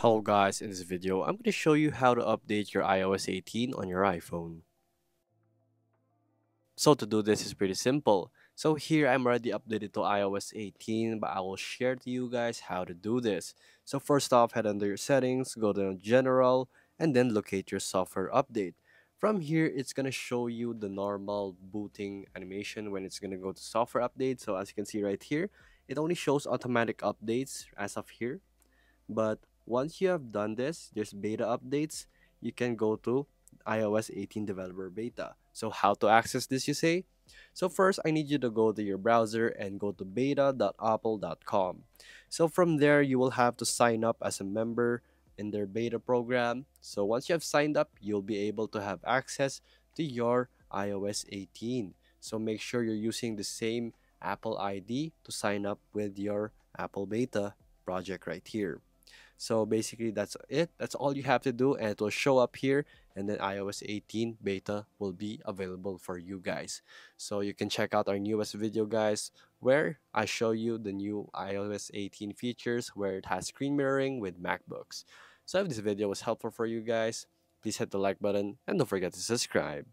Hello guys, in this video, I'm going to show you how to update your iOS 18 on your iPhone. So to do this is pretty simple. So here I'm already updated to iOS 18, but I will share to you guys how to do this. So first off, head under your settings, go to general, and then locate your software update. From here, it's going to show you the normal booting animation when it's going to go to software update. So as you can see right here, it only shows automatic updates as of here. But once you have done this, there's beta updates. You can go to iOS 18 developer beta. So how to access this you say? So first, I need you to go to your browser and go to beta.apple.com. So from there, you will have to sign up as a member in their beta program. So once you have signed up, you'll be able to have access to your iOS 18. So make sure you're using the same Apple ID to sign up with your Apple Beta project right here. So basically that's it. That's all you have to do and it will show up here and then iOS 18 beta will be available for you guys. So you can check out our newest video guys where I show you the new iOS 18 features where it has screen mirroring with MacBooks. So if this video was helpful for you guys, please hit the like button and don't forget to subscribe.